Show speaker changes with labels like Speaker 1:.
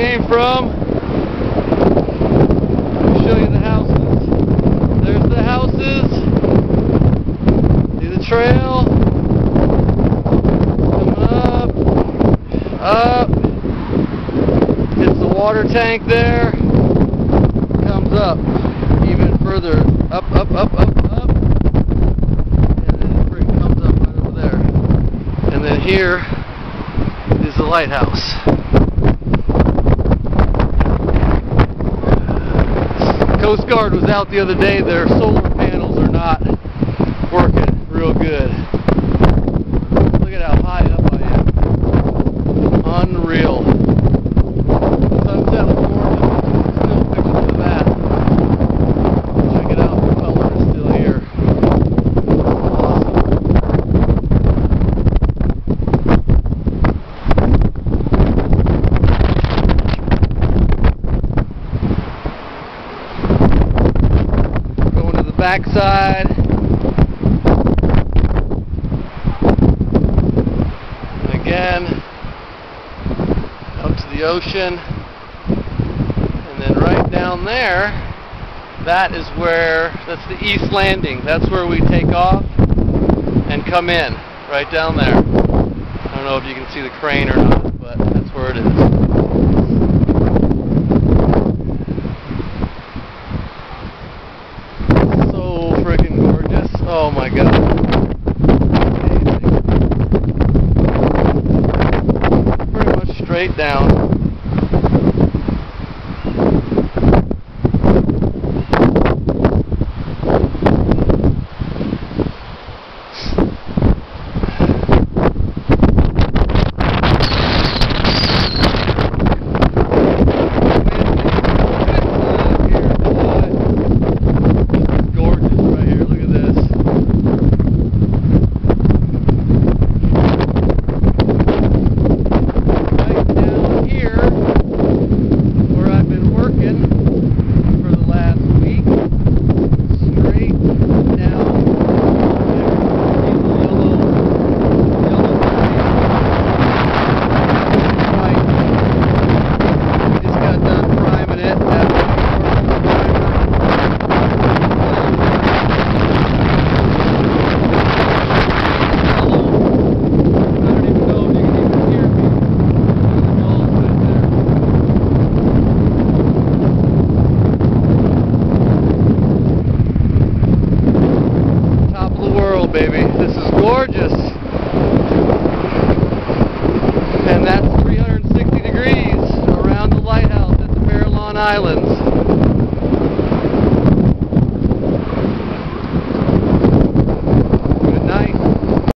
Speaker 1: came from. Let me show you the houses. There's the houses. See the trail. Come up. Up. Hits the water tank there. Comes up. Even further. Up, up, up, up, up. And then it comes up right over there. And then here is the lighthouse. Coast Guard was out the other day. Their solar panels are not working real good look at how high up I am unreal sunset of Florida. Still pictures of that. Check it out. The color is still here. Awesome. Going to the backside. And again, out to the ocean. And then right down there, that is where, that's the east landing. That's where we take off and come in, right down there. I don't know if you can see the crane or not, but that's where it is. Straight down. Gorgeous right here. Look at this. Right down here, where I've been working for the last week, straight down there. See the yellow, yellow Right. Just got done priming it. That I don't even know if you can even hear me. The gulls right there. Top of the world, baby. This is gorgeous. And that's 360 degrees around the lighthouse at the Farallon Islands.